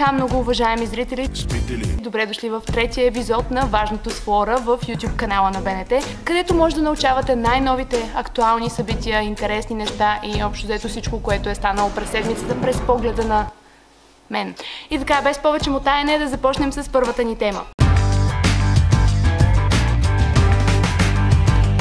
така, много уважаеми зрители, добре дошли в третия епизод на Важното с Флора в YouTube канала на БНТ, където може да научавате най-новите актуални събития, интересни неща и общо взето всичко, което е станало през седмицата през погледа на мен. И така, без повече мотаене, да започнем с първата ни тема.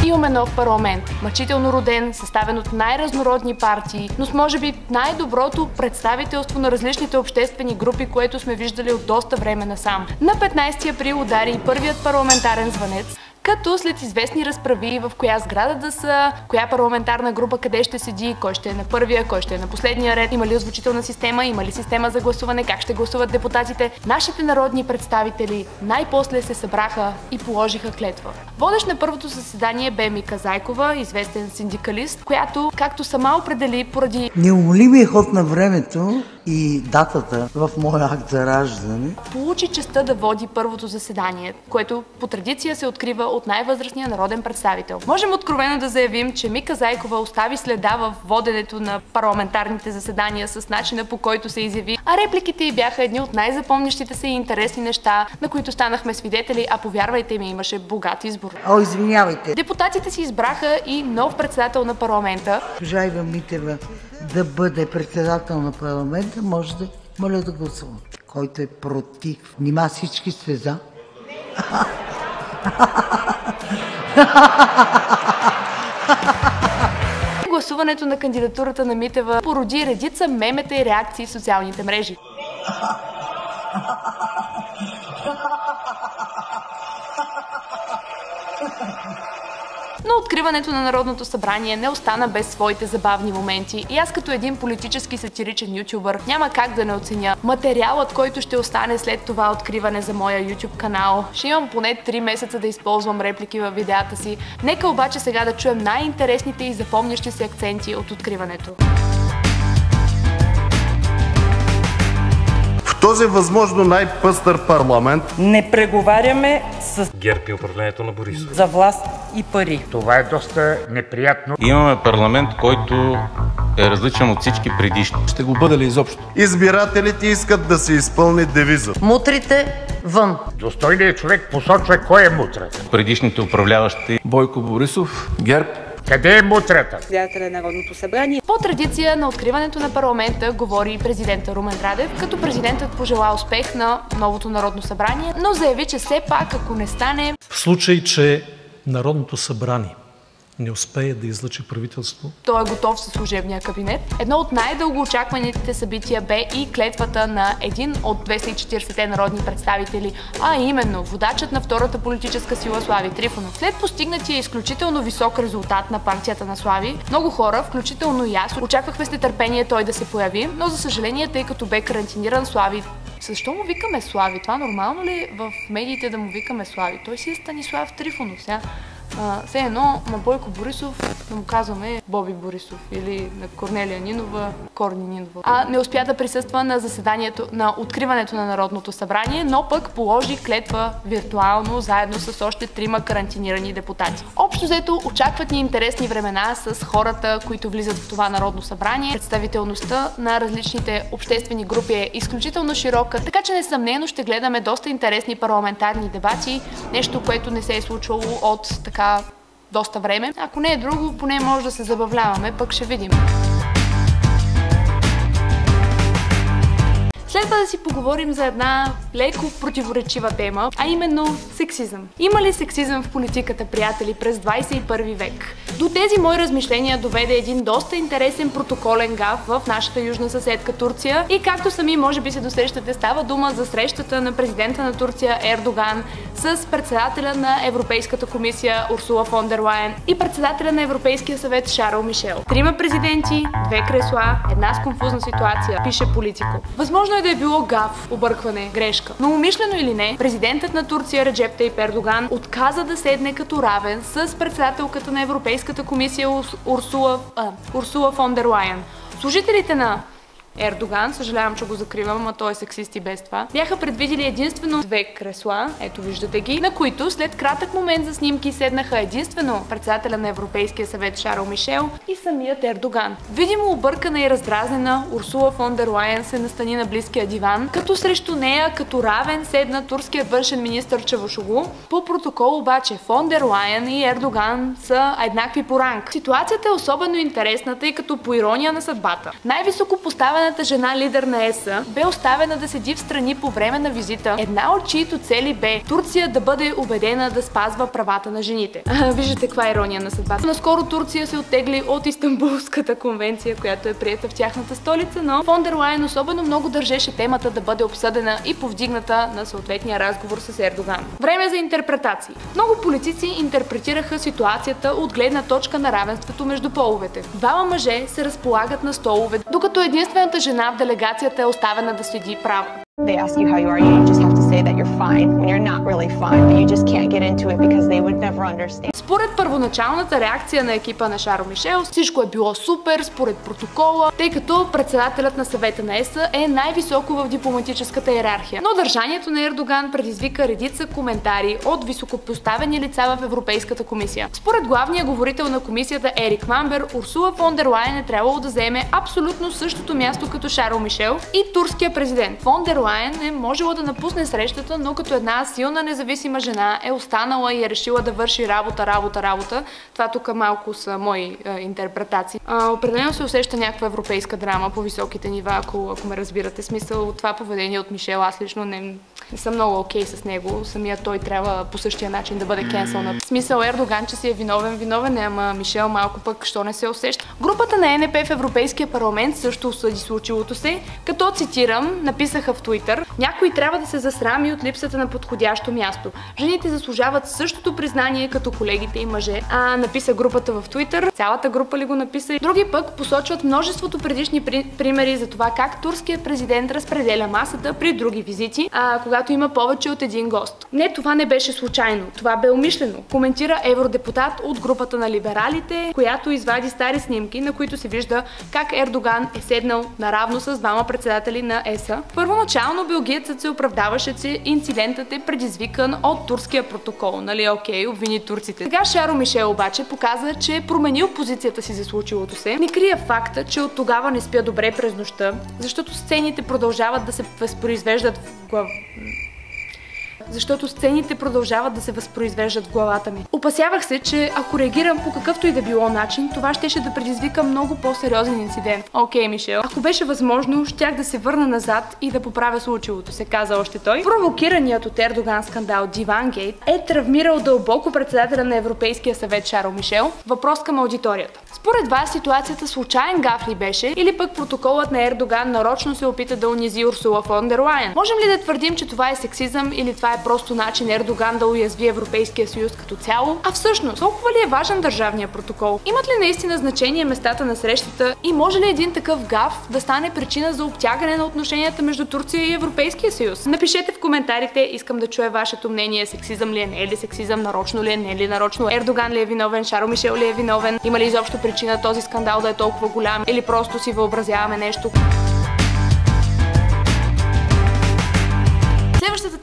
Имаме нов парламент, мъчително роден, съставен от най-разнородни партии, но с може би най-доброто представителство на различните обществени групи, което сме виждали от доста време насам. На 15 април удари и първият парламентарен звънец, като след известни разправи в коя сграда да са, коя парламентарна група къде ще седи, кой ще е на първия, кой ще е на последния ред, има ли озвучителна система, има ли система за гласуване, как ще гласуват депутатите. Нашите народни представители най-после се събраха и положиха клетва. Водещ на първото заседание бе Мика Зайкова, известен синдикалист, която, както сама определи поради неумолимия ход на времето и датата в моя акт за раждане, получи честа да води първото заседание, което по традиция се открива от най-възрастния народен представител. Можем откровено да заявим, че Мика Зайкова остави следа в воденето на парламентарните заседания с начина по който се изяви, а репликите й бяха едни от най-запомнящите се и интересни неща, на които станахме свидетели, а повярвайте ми, имаше богат избор. О, извинявайте. Депутатите си избраха и нов председател на парламента. Ива Митева да бъде председател на парламента, може да моля да гласува. Който е против. Нима всички сте за? Гласуването на кандидатурата на Митева породи редица мемета и реакции в социалните мрежи. Но откриването на Народното събрание не остана без своите забавни моменти и аз като един политически сатиричен ютубър няма как да не оценя материалът, който ще остане след това откриване за моя YouTube канал. Ще имам поне 3 месеца да използвам реплики във видеята си. Нека обаче сега да чуем най-интересните и запомнящи се акценти от откриването. Този възможно най-пъстър парламент Не преговаряме с ГЕРБ и управлението на Борисов. за власт и пари. Това е доста неприятно. Имаме парламент, който е различен от всички предишни. Ще го бъде ли изобщо? избирателите искат да се изпълни девизът. Мутрите вън. Достойният човек посочва кой е мутрата. Предишните управляващи Бойко Борисов, ГЕРБ. Къде е мутрата? председателя на Народното събрание. По традиция на откриването на парламента говори и президента Румен Радев, като президентът пожела успех на новото Народно събрание, но заяви, че все пак, ако не стане В случай, че Народното събрание не успее да излъчи правителство, той е готов със служебния кабинет. Едно от най-дългоочакваните събития бе и клетвата на един от 240-те народни представители, а именно водачът на втората политическа сила Слави Трифонов. След постигнатия изключително висок резултат на партията на Слави, много хора, включително и аз, очаквахме с нетърпение той да се появи, но за съжаление, тъй като бе карантиниран Слави защо му викаме Слави? Това нормално ли е в медиите да му викаме Слави? Той си е Станислав Трифонов. Сега а, все едно на Бойко Борисов да му казваме Боби Борисов или на Корнелия Нинова Корни Нинова. А не успя да присъства на заседанието, на откриването на Народното събрание, но пък положи клетва виртуално заедно с още трима карантинирани депутати. Общо взето очакват ни интересни времена с хората, които влизат в това Народно събрание. Представителността на различните обществени групи е изключително широка, така че несъмнено ще гледаме доста интересни парламентарни дебати, нещо, което не се е случвало от така доста време. Ако не е друго, поне може да се забавляваме, пък ще видим. Следва да си поговорим за една леко противоречива тема, а именно сексизъм. Има ли сексизъм в политиката, приятели, през 21 век? До тези мои размишления доведе един доста интересен протоколен гаф в нашата южна съседка Турция и както сами може би се досещате, става дума за срещата на президента на Турция Ердоган с председателя на Европейската комисия Урсула фон дер Лайен и председателя на Европейския съвет Шарл Мишел. Трима президенти, две кресла, една с конфузна ситуация, пише политико. Възможно е да е било гаф, объркване, грешка. Но умишлено или не, президентът на Турция Реджеп Тайп Ердоган отказа да седне като равен с председателката на Европейската комисия Урсула, а, Урсула фон дер Лайен. Служителите на Ердоган, съжалявам, че го закривам, а той е сексист и без това, бяха предвидили единствено две кресла, ето виждате ги, на които след кратък момент за снимки седнаха единствено председателя на Европейския съвет Шарл Мишел и самият Ердоган. Видимо объркана и раздразнена, Урсула фон дер Лайен се настани на близкия диван, като срещу нея като равен седна турският външен министр Чавушоглу. По протокол обаче фон дер Лайен и Ердоган са еднакви по ранг. Ситуацията е особено интересна, тъй като по ирония на съдбата. Най-високо поставената жена лидер на ЕСА бе оставена да седи в страни по време на визита, една от чието цели бе Турция да бъде убедена да спазва правата на жените. Виждате каква ирония на съдбата. Наскоро Турция се оттегли от Истанбулската конвенция, която е приета в тяхната столица, но фон дер Лайен особено много държеше темата да бъде обсъдена и повдигната на съответния разговор с Ердоган. Време за интерпретации. Много политици интерпретираха ситуацията от гледна точка на равенството между половете. Двама мъже се разполагат на столове, докато жена в делегацията е оставена да седи право. They ask you how you are, you just have to say that you're fine when you're not really fine, but you just can't get into it because they would never understand. Според първоначалната реакция на екипа на Шаро Мишел, всичко е било супер според протокола, тъй като председателят на съвета на ЕСА е най-високо в дипломатическата иерархия. Но държанието на Ердоган предизвика редица коментари от високопоставени лица в Европейската комисия. Според главния говорител на комисията Ерик Мамбер, Урсула фон дер Лайен е трябвало да заеме абсолютно същото място като Шаро Мишел и турския президент. Фон дер Лайен е можела да напусне срещата, но като една силна независима жена е останала и е решила да върши работа, работа, работа. Това тук малко са мои е, интерпретации. А, определено се усеща някаква европейска драма по високите нива, ако, ако ме разбирате. Смисъл от това поведение от Мишел, аз лично не, не съм много окей okay с него. Самия той трябва по същия начин да бъде кенселнат. Смисъл Ердоган, че си е виновен, виновен е, ама Мишел малко пък, що не се усеща. Групата на НП в Европейския парламент също осъди случилото се, като цитирам, написаха в Twitter, някой трябва да се засрами от липсата на подходящо място. Жените заслужават същото признание като колегите и мъже. А, написа групата в Twitter, цялата група ли го написа. Други пък посочват множеството предишни при... примери за това как турският президент разпределя масата при други визити, а, когато има повече от един гост. Не, това не беше случайно. Това бе умишлено. Коментира евродепутат от групата на либералите, която извади стари снимки, на които се вижда как Ердоган е седнал наравно с двама председатели на ЕСА. Първоначално белгиецът се оправдаваше, че инцидентът е предизвикан от турския протокол. Нали, окей, обвини турците. Сега Шаро Мишел обаче показа, че е променил позицията си за случилото се. Не крия факта, че от тогава не спя добре през нощта, защото сцените продължават да се възпроизвеждат в глава защото сцените продължават да се възпроизвеждат в главата ми. Опасявах се, че ако реагирам по какъвто и да било начин, това щеше да предизвика много по-сериозен инцидент. Окей, okay, Мишел. Ако беше възможно, щях да се върна назад и да поправя случилото, се каза още той. Провокираният от Ердоган скандал Диван Гейт е травмирал дълбоко председателя на Европейския съвет Шаро Мишел. Въпрос към аудиторията. Според вас ситуацията случайен гаф ли беше или пък протоколът на Ердоган нарочно се опита да унизи Урсула фон дер Лайен? Можем ли да твърдим, че това е сексизъм или това е просто начин Ердоган да уязви Европейския съюз като цяло? А всъщност, толкова ли е важен държавния протокол? Имат ли наистина значение местата на срещата и може ли един такъв гаф да стане причина за обтягане на отношенията между Турция и Европейския съюз? Напишете в коментарите, искам да чуя вашето мнение, сексизъм ли е, не е ли сексизъм, нарочно ли е, не е ли нарочно, Ердоган ли е виновен, Шаро Мишел ли е виновен, има ли изобщо причина този скандал да е толкова голям или просто си въобразяваме нещо.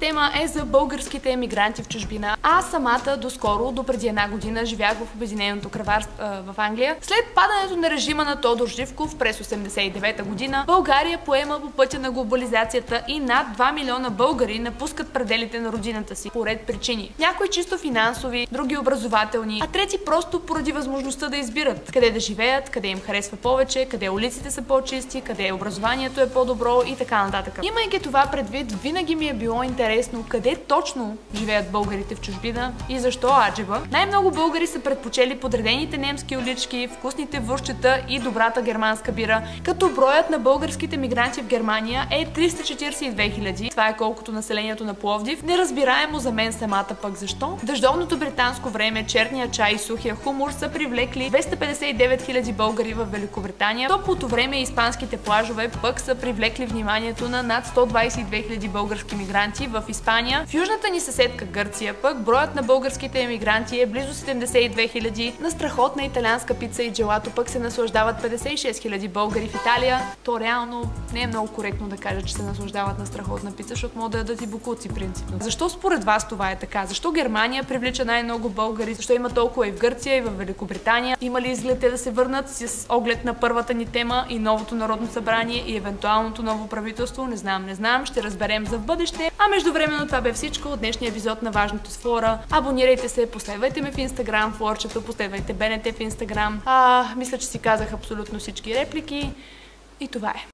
Тема е за българските емигранти в чужбина. Аз самата доскоро, до преди една година, живях в Обединеното кръварство в Англия. След падането на режима на Тодор Живков през 89-та година, България поема по пътя на глобализацията и над 2 милиона българи напускат пределите на родината си по ред причини. Някои чисто финансови, други образователни, а трети просто поради възможността да избират къде да живеят, къде им харесва повече, къде улиците са по-чисти, къде образованието е по-добро и така нататък. Имайки това предвид, винаги ми е било интересно къде точно живеят българите в чужбина и защо аджеба. Най-много българи са предпочели подредените немски улички, вкусните вършчета и добрата германска бира, като броят на българските мигранти в Германия е 342 хиляди. Това е колкото населението на Пловдив. Неразбираемо за мен самата пък защо. Дъждовното британско време, черния чай и сухия хумор са привлекли 259 хиляди българи в Великобритания. Топлото време и испанските плажове пък са привлекли вниманието на над 122 хиляди български мигранти в в Испания. В южната ни съседка Гърция пък броят на българските емигранти е близо 72 хиляди. На страхотна италианска пица и джелато пък се наслаждават 56 хиляди българи в Италия. То реално не е много коректно да кажа, че се наслаждават на страхотна пица, защото могат да ядат и букуци принципно. Защо според вас това е така? Защо Германия привлича най-много българи? Защо има толкова и в Гърция, и в Великобритания? Има ли изглед те да се върнат с оглед на първата ни тема и новото Народно събрание и евентуалното ново правителство? Не знам, не знам. Ще разберем за бъдеще. А междувременно това бе всичко от днешния епизод на Важното с Флора. Абонирайте се, последвайте ме в Инстаграм, Флорчето, последвайте БНТ в Инстаграм. А, мисля, че си казах абсолютно всички реплики. И това е.